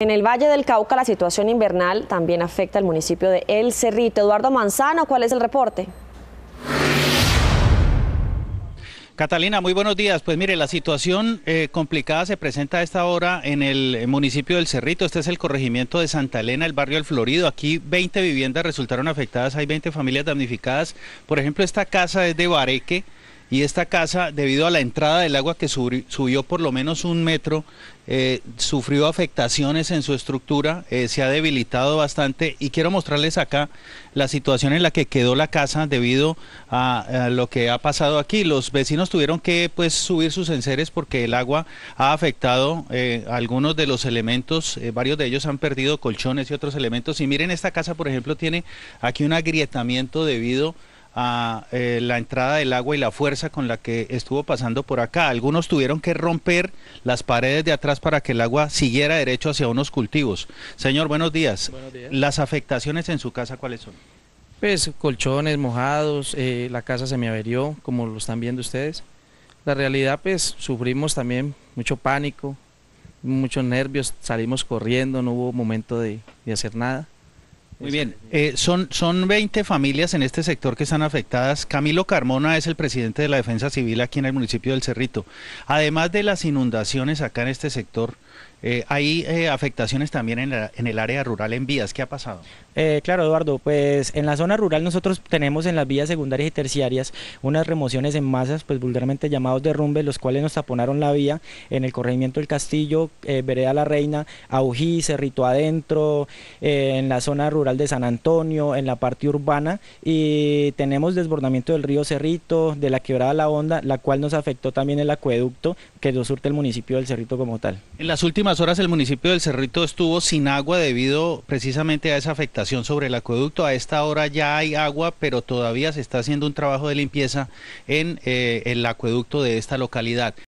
En el Valle del Cauca la situación invernal también afecta al municipio de El Cerrito. Eduardo Manzano, ¿cuál es el reporte? Catalina, muy buenos días. Pues mire, la situación eh, complicada se presenta a esta hora en el municipio del Cerrito. Este es el corregimiento de Santa Elena, el barrio El Florido. Aquí 20 viviendas resultaron afectadas, hay 20 familias damnificadas. Por ejemplo, esta casa es de Bareque y esta casa, debido a la entrada del agua que subió por lo menos un metro, eh, sufrió afectaciones en su estructura, eh, se ha debilitado bastante y quiero mostrarles acá la situación en la que quedó la casa debido a, lo que ha pasado aquí. Los vecinos tuvieron que pues subir sus enseres porque el agua ha afectado eh, algunos de los elementos, varios de ellos han perdido colchones y otros elementos y miren esta casa por ejemplo tiene aquí un agrietamiento debido a eh, la entrada del agua y la fuerza con la que estuvo pasando por acá. Algunos tuvieron que romper las paredes de atrás para que el agua siguiera derecho hacia unos cultivos. Señor, buenos días. Buenos días. ¿Las afectaciones en su casa cuáles son? Pues colchones mojados, eh, la casa se me averió, como lo están viendo ustedes. La realidad, pues sufrimos también mucho pánico, muchos nervios, salimos corriendo, no hubo momento de hacer nada. Muy bien, eh, son, son 20 familias en este sector que están afectadas. Camilo Carmona es el presidente de la Defensa Civil aquí en el municipio del Cerrito. Además de las inundaciones acá en este sector, eh, hay eh, afectaciones también en, en, el área rural en vías. ¿Qué ha pasado? Eh, claro, Eduardo, pues en la zona rural nosotros tenemos en las vías secundarias y terciarias unas remociones en masas, pues vulgarmente llamados derrumbes, los cuales nos taponaron la vía en el corregimiento del Castillo, eh, Vereda La Reina, Aují, Cerrito Adentro, en la zona rural de San Antonio, en la parte urbana y tenemos desbordamiento del río Cerrito, de la quebrada La Honda, la cual nos afectó también el acueducto que nos surte el municipio del Cerrito como tal. En las últimas horas el municipio del Cerrito estuvo sin agua debido precisamente a esa afectación sobre el acueducto. A esta hora ya hay agua, pero todavía se está haciendo un trabajo de limpieza en eh, el acueducto de esta localidad.